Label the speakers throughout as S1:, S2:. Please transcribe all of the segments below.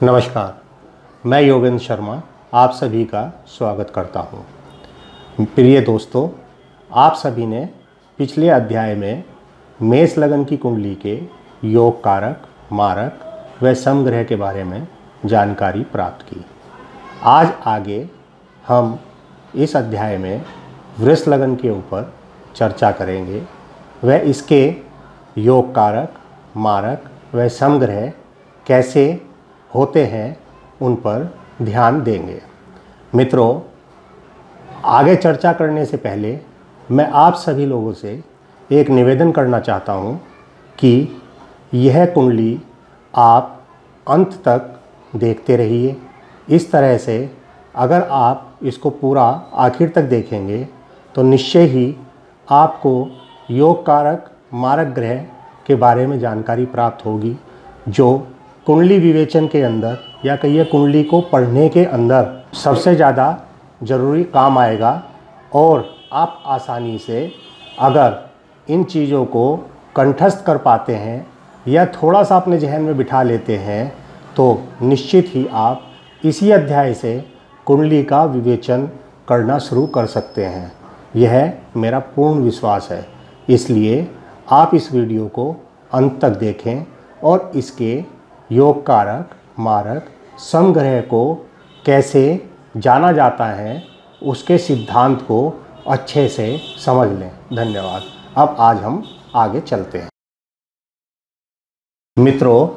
S1: नमस्कार, मैं योगेंद्र शर्मा आप सभी का स्वागत करता हूँ। प्रिय दोस्तों, आप सभी ने पिछले अध्याय में मेष लगन की कुंडली के योग कारक, मारक व समग्रह के बारे में जानकारी प्राप्त की। आज आगे हम इस अध्याय में वृष लगन के ऊपर चर्चा करेंगे व इसके योग कारक, मारक व समग्रह कैसे होते हैं, उन पर ध्यान देंगे। मित्रों, आगे चर्चा करने से पहले मैं आप सभी लोगों से एक निवेदन करना चाहता हूँ कि यह कुंडली आप अंत तक देखते रहिए। इस तरह से अगर आप इसको पूरा आखिर तक देखेंगे तो निश्चय ही आपको योग कारक मारक ग्रह के बारे में जानकारी प्राप्त होगी, जो कुंडली विवेचन के अंदर या कहिए कुंडली को पढ़ने के अंदर सबसे ज़्यादा ज़रूरी काम आएगा और आप आसानी से अगर इन चीज़ों को कंठस्थ कर पाते हैं या थोड़ा सा अपने जहन में बिठा लेते हैं तो निश्चित ही आप इसी अध्याय से कुंडली का विवेचन करना शुरू कर सकते हैं। यह मेरा पूर्ण विश्वास है। इसलिए आप इस वीडियो को अंत तक देखें और इसके योग कारक मारक, समग्रह को कैसे जाना जाता है, उसके सिद्धांत को अच्छे से समझ लें। धन्यवाद। अब आज हम आगे चलते हैं। मित्रों,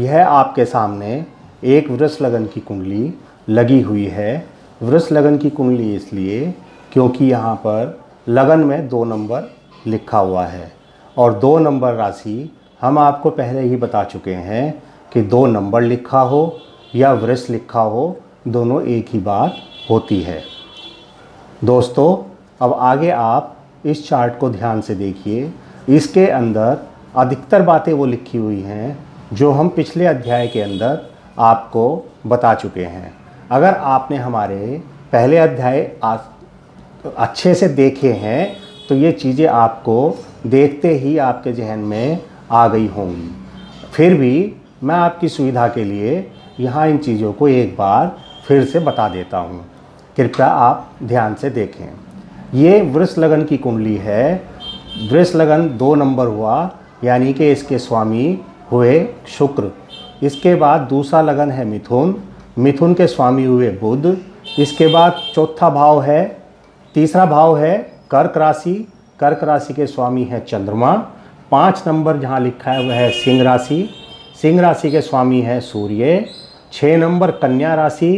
S1: यह आपके सामने एक वृक्ष लगन की कुंडली लगी हुई है। वृक्ष लगन की कुंडली इसलिए क्योंकि यहाँ पर लगन में दो नंबर लिखा हुआ है। और दो नंबर राशि हम आपको पहले ही बता चुके हैं कि दो नंबर लिखा हो या वृष लिखा हो, दोनों एक ही बात होती है। दोस्तों, अब आगे आप इस चार्ट को ध्यान से देखिए। इसके अंदर अधिकतर बातें वो लिखी हुई हैं, जो हम पिछले अध्याय के अंदर आपको बता चुके हैं। अगर आपने हमारे पहले अध्याय अच्छे से देखे हैं तो ये चीज़ें आपको देखते ही आपके जहन में आ गई होंगी। फिर भी मैं आपकी सुविधा के लिए यहाँ इन चीज़ों को एक बार फिर से बता देता हूँ। कृपया आप ध्यान से देखें। ये वृष लगन की कुंडली है। वृष लगन दो नंबर हुआ, यानी कि इसके स्वामी हुए शुक्र। इसके बाद दूसरा लगन है मिथुन। मिथुन के स्वामी हुए बुध। इसके बाद चौथा भाव है, तीसरा भाव है कर्क राशि। कर्क राशि के स्वामी है चंद्रमा। पाँच नंबर जहाँ लिखा है वह है सिंह राशि। सिंह राशि के स्वामी हैं सूर्य छः नंबर कन्या राशि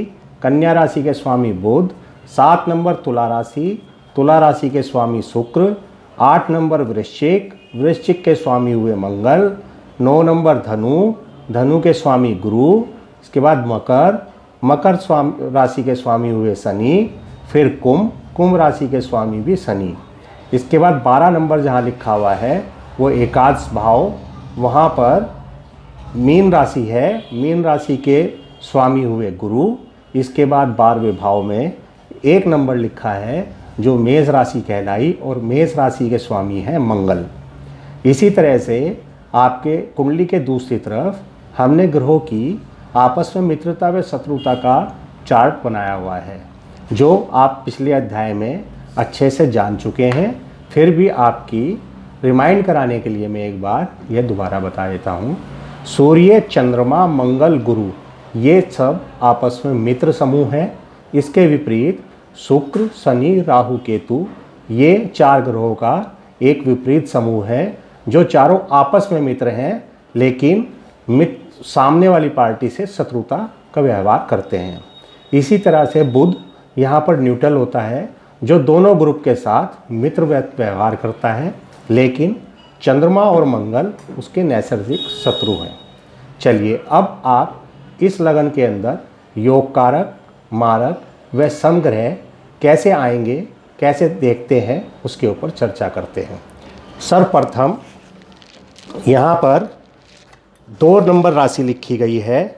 S1: कन्या राशि के स्वामी बुध, सात नंबर तुला राशि तुला राशि के स्वामी शुक्र, आठ नंबर वृश्चिक वृश्चिक के स्वामी हुए मंगल, नौ नंबर धनु धनु के स्वामी गुरु, इसके बाद मकर मकर स्वामी, राशि के स्वामी हुए शनि, फिर कुंभ कुंभ राशि के स्वामी भी शनि। इसके बाद बारह नंबर जहाँ लिखा हुआ है, वो एकादश भाव, वहाँ पर मीन राशि है, मीन राशि के स्वामी हुए गुरु। इसके बाद बारहवें भाव में एक नंबर लिखा है, जो मेष राशि कहलाई और मेष राशि के स्वामी हैं मंगल। इसी तरह से आपके कुंडली के दूसरी तरफ़ हमने ग्रहों की आपस में मित्रता व शत्रुता का चार्ट बनाया हुआ है, जो आप पिछले अध्याय में अच्छे से जान चुके हैं। फिर भी आपकी रिमाइंड कराने के लिए मैं एक बार यह दोबारा बता देता हूँ। सूर्य, चंद्रमा, मंगल, गुरु, ये सब आपस में मित्र समूह हैं। इसके विपरीत शुक्र, शनि, राहु, केतु, ये चार ग्रहों का एक विपरीत समूह है, जो चारों आपस में मित्र हैं, लेकिन मित्र सामने वाली पार्टी से शत्रुता का व्यवहार करते हैं। इसी तरह से बुध यहाँ पर न्यूट्रल होता है, जो दोनों ग्रुप के साथ मित्र व्यवहार करता है, लेकिन चंद्रमा और मंगल उसके नैसर्गिक शत्रु हैं। चलिए अब आप इस लगन के अंदर योग कारक, मारक व समग्रह कैसे आएँगे, कैसे देखते हैं, उसके ऊपर चर्चा करते हैं। सर्वप्रथम यहाँ पर दो नंबर राशि लिखी गई है,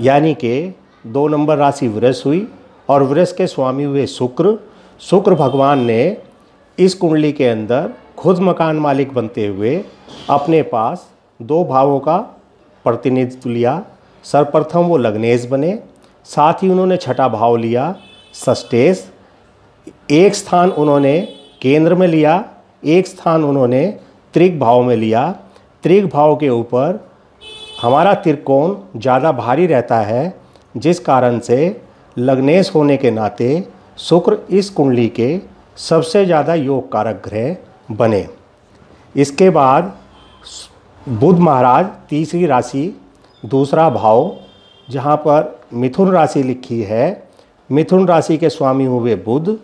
S1: यानी कि दो नंबर राशि वृष हुई और वृष के स्वामी हुए शुक्र। शुक्र भगवान ने इस कुंडली के अंदर खुद मकान मालिक बनते हुए अपने पास दो भावों का प्रतिनिधित्व लिया। सर्वप्रथम वो लग्नेश बने, साथ ही उन्होंने छठा भाव लिया सस्टेस एक स्थान उन्होंने केंद्र में लिया, एक स्थान उन्होंने त्रिक भाव में लिया। त्रिक भाव के ऊपर हमारा त्रिकोण ज़्यादा भारी रहता है, जिस कारण से लग्नेश होने के नाते शुक्र इस कुंडली के सबसे ज़्यादा योग कारक ग्रह बने। इसके बाद बुध महाराज तीसरी राशि, दूसरा भाव, जहाँ पर मिथुन राशि लिखी है। मिथुन राशि के स्वामी हुए बुध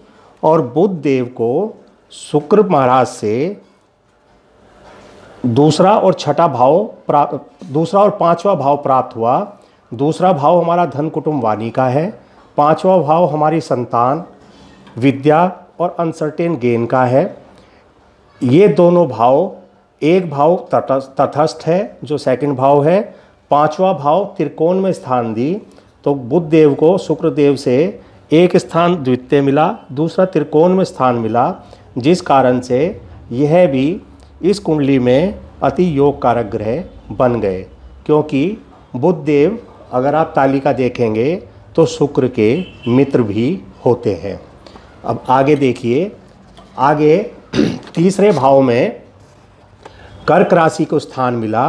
S1: और बुध देव को शुक्र महाराज से दूसरा और छठा भाव प्राप्त दूसरा और पांचवा भाव प्राप्त हुआ। दूसरा भाव हमारा धन कुटुंब वाणी का है। पांचवा भाव हमारी संतान, विद्या और अनसर्टेन गेन का है। ये दोनों भाव, एक भाव तटस्थ है, जो सेकंड भाव है। पांचवा भाव त्रिकोण में स्थान दी तो बुद्ध देव को शुक्र देव से एक स्थान द्वितीय मिला, दूसरा त्रिकोण में स्थान मिला, जिस कारण से यह भी इस कुंडली में अति योग कारक ग्रह बन गए। क्योंकि बुद्ध देव अगर आप तालिका देखेंगे तो शुक्र के मित्र भी होते हैं। अब आगे देखिए, आगे तीसरे भाव में कर्क राशि को स्थान मिला।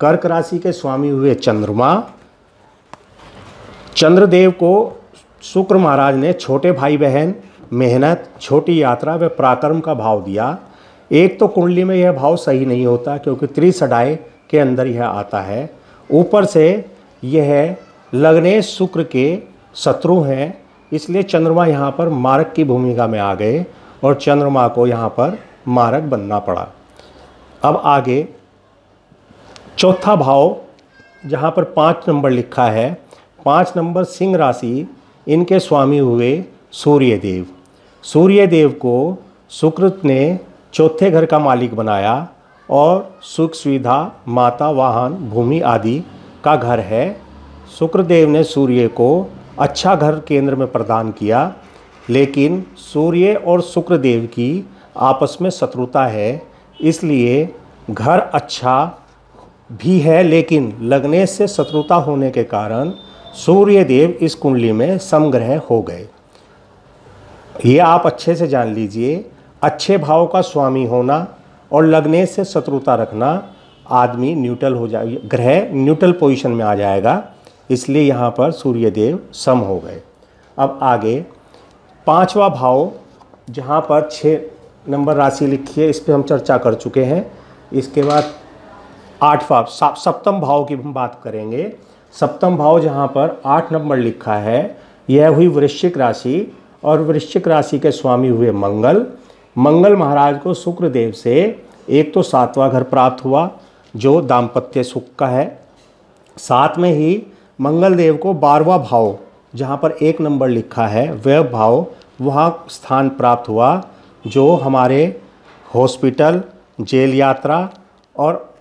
S1: कर्क राशि के स्वामी हुए चंद्रमा। चंद्रदेव को शुक्र महाराज ने छोटे भाई बहन मेहनत, छोटी यात्रा व पराक्रम का भाव दिया। एक तो कुंडली में यह भाव सही नहीं होता क्योंकि त्रिसडाई के अंदर यह आता है। ऊपर से यह लगने शुक्र के शत्रु हैं, इसलिए चंद्रमा यहाँ पर मारक की भूमिका में आ गए और चंद्रमा को यहाँ पर मारक बनना पड़ा। अब आगे चौथा भाव, जहाँ पर पाँच नंबर लिखा है, पाँच नंबर सिंह राशि, इनके स्वामी हुए सूर्यदेव। सूर्यदेव को शुक्र ने चौथे घर का मालिक बनाया और सुख सुविधा, माता, वाहन, भूमि आदि का घर है। शुक्रदेव ने सूर्य को अच्छा घर केंद्र में प्रदान किया, लेकिन सूर्य और शुक्रदेव की आपस में शत्रुता है, इसलिए घर अच्छा भी है, लेकिन लगने से शत्रुता होने के कारण सूर्य देव इस कुंडली में समग्रह हो गए। ये आप अच्छे से जान लीजिए, अच्छे भाव का स्वामी होना और लगने से शत्रुता रखना आदमी न्यूट्रल हो जाए, ग्रह न्यूट्रल पोजीशन में आ जाएगा, इसलिए यहाँ पर सूर्यदेव सम हो गए। अब आगे, पांचवा भाव, जहाँ पर छः नंबर राशि लिखी है, इस पर हम चर्चा कर चुके हैं। इसके बाद आठवा सप्तम भाव की हम बात करेंगे। सप्तम भाव जहाँ पर आठ नंबर लिखा है, यह हुई वृश्चिक राशि और वृश्चिक राशि के स्वामी हुए मंगल। मंगल महाराज को शुक्र देव से एक तो सातवां घर प्राप्त हुआ, जो दाम्पत्य सुख का है। साथ में ही मंगल देव को बारवा भाव, जहाँ पर एक नंबर लिखा है, वह भाव, वहाँ स्थान प्राप्त हुआ। जो हमारे हॉस्पिटल, जेल यात्रा और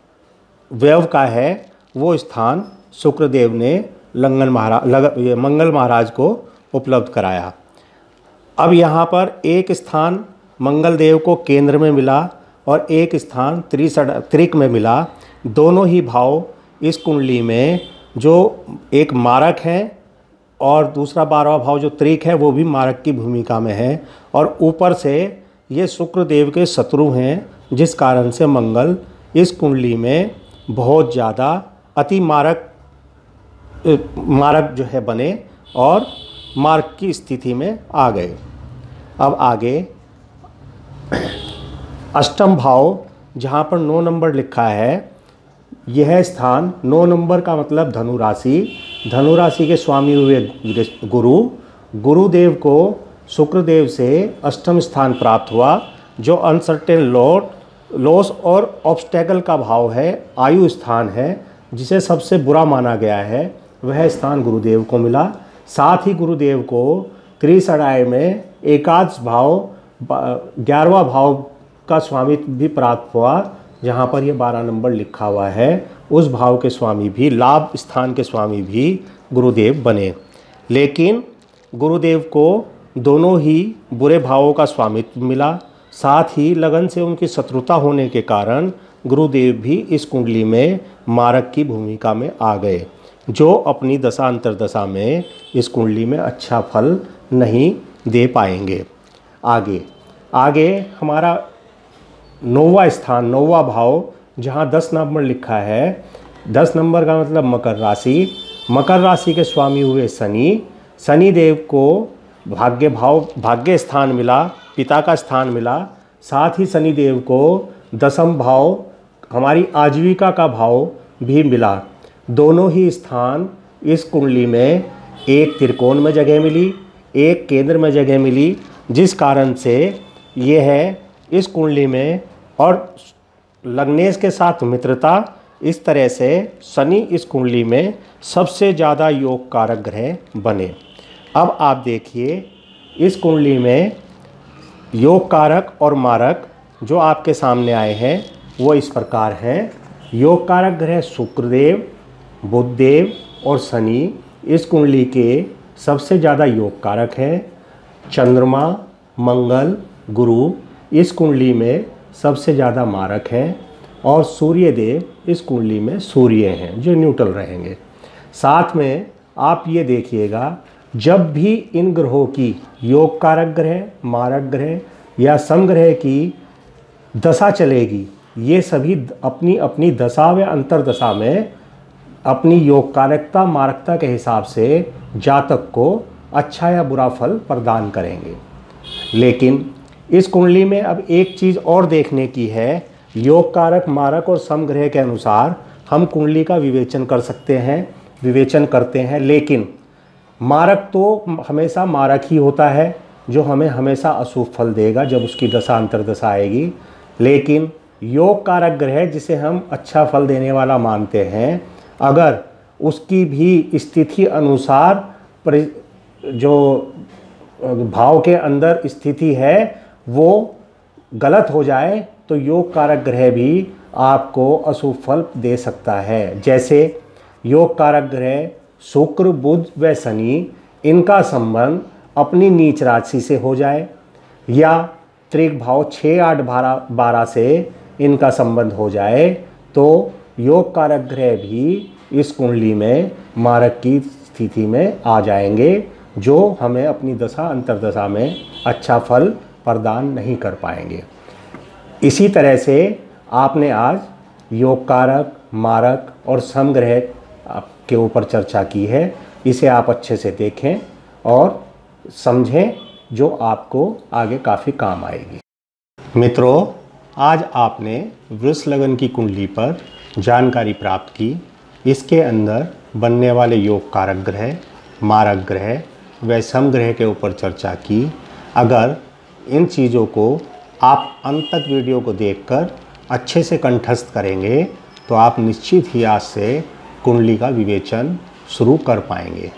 S1: वैव का है, वो स्थान शुक्रदेव ने लंगन महाराज मंगल महाराज को उपलब्ध कराया। अब यहाँ पर एक स्थान मंगल देव को केंद्र में मिला और एक स्थान त्रिसठ त्रिक में मिला। दोनों ही भाव इस कुंडली में जो एक मारक है और दूसरा बारहवा भाव जो त्रिक है, वो भी मारक की भूमिका में है। और ऊपर से ये शुक्र देव के शत्रु हैं, जिस कारण से मंगल इस कुंडली में बहुत ज़्यादा अति मारक मारक जो है बने और मार्ग की स्थिति में आ गए। अब आगे, अष्टम भाव, जहाँ पर नौ नंबर लिखा है, यह स्थान नौ नंबर का मतलब धनु राशि धनु राशि के स्वामी हुए गुरु, गुरुदेव को शुक्रदेव से अष्टम स्थान प्राप्त हुआ, जो अनसर्टेन लॉट लॉस और ऑब्स्टेकल का भाव है, आयु स्थान है, जिसे सबसे बुरा माना गया है, वह स्थान गुरुदेव को मिला। साथ ही गुरुदेव को त्रिसराय में एकादश भाव ग्यारहवा भाव का स्वामी भी प्राप्त हुआ, जहाँ पर ये बारह नंबर लिखा हुआ है। उस भाव के स्वामी भी, लाभ स्थान के स्वामी भी गुरुदेव बने। लेकिन गुरुदेव को दोनों ही बुरे भावों का स्वामित्व मिला। साथ ही लगन से उनकी शत्रुता होने के कारण गुरुदेव भी इस कुंडली में मारक की भूमिका में आ गए, जो अपनी दशा अंतरदशा में इस कुंडली में अच्छा फल नहीं दे पाएँगे। आगे आगे हमारा नौवा स्थान, नौवा भाव, जहाँ दस नंबर लिखा है। दस नंबर का मतलब मकर राशि। मकर राशि के स्वामी हुए शनि। शनि देव को भाग्य भाव भाग्य स्थान मिला, पिता का स्थान मिला। साथ ही शनि देव को दसम भाव, हमारी आजीविका का भाव भी मिला। दोनों ही स्थान इस कुंडली में एक त्रिकोण में जगह मिली, एक केंद्र में जगह मिली, जिस कारण से ये है इस कुंडली में और लग्नेश के साथ मित्रता, इस तरह से शनि इस कुंडली में सबसे ज़्यादा योग कारक ग्रह बने। अब आप देखिए इस कुंडली में योग कारक और मारक जो आपके सामने आए हैं, वो इस प्रकार हैं। योग कारक ग्रह शुक्रदेव, बुद्धदेव और शनि। इस कुंडली के सबसे ज़्यादा योग कारक हैं। चंद्रमा, मंगल, गुरु इस कुंडली में सबसे ज़्यादा मारक हैं और सूर्य देव इस कुंडली में सूर्य हैं, जो न्यूट्रल रहेंगे। साथ में आप ये देखिएगा जब भी इन ग्रहों की योग कारक ग्रह, मारक ग्रह या समग्रह की दशा चलेगी, ये सभी अपनी अपनी दशा व अंतरदशा में अपनी योग कारकता, मारकता के हिसाब से जातक को अच्छा या बुरा फल प्रदान करेंगे। लेकिन इस कुंडली में अब एक चीज़ और देखने की है। योग कारक, मारक और समग्रह के अनुसार हम कुंडली का विवेचन कर सकते हैं, विवेचन करते हैं, लेकिन मारक तो हमेशा मारक ही होता है, जो हमें हमेशा अशुभ फल देगा जब उसकी दशा अंतरदशा आएगी। लेकिन योग कारक ग्रह जिसे हम अच्छा फल देने वाला मानते हैं। अगर उसकी भी स्थिति अनुसार जो भाव के अंदर स्थिति है, वो गलत हो जाए तो योग कारक ग्रह भी आपको अशुभ फल दे सकता है। जैसे योग कारक ग्रह शुक्र, बुध व शनि इनका संबंध अपनी नीच राशि से हो जाए या त्रिक भाव छः आठ, बारह बारह से इनका संबंध हो जाए तो योग कारक ग्रह भी इस कुंडली में मारक की स्थिति में आ जाएँगे, जो हमें अपनी दशा, अंतरदशा में अच्छा फल प्रदान नहीं कर पाएँगे। इसी तरह से आपने आज योग कारक, मारक और समग्रह के ऊपर चर्चा की है, इसे आप अच्छे से देखें और समझें जो आपको आगे काफ़ी काम आएगी। मित्रों, आज आपने वृक्ष लगन की कुंडली पर जानकारी प्राप्त की। इसके अंदर बनने वाले योग कारक ग्रह, मारक ग्रह व समग्रह के ऊपर चर्चा की। अगर इन चीज़ों को आप अंत तक वीडियो को देखकर अच्छे से कंठस्थ करेंगे तो आप निश्चित ही आज से कुंडली का विवेचन शुरू कर पाएँगे।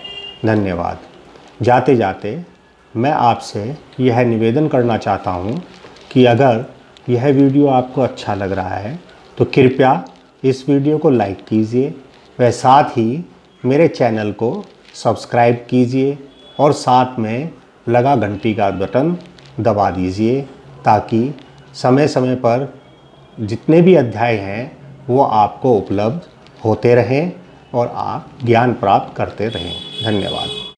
S1: धन्यवाद। जाते जाते मैं आपसे यह निवेदन करना चाहता हूँ कि अगर यह वीडियो आपको अच्छा लग रहा है तो कृपया इस वीडियो को लाइक कीजिए व साथ ही मेरे चैनल को सब्सक्राइब कीजिए और साथ में लगा घंटी का बटन दबा दीजिए, ताकि समय समय पर जितने भी अध्याय हैं, वो आपको उपलब्ध होते रहें और आप ज्ञान प्राप्त करते रहें। धन्यवाद।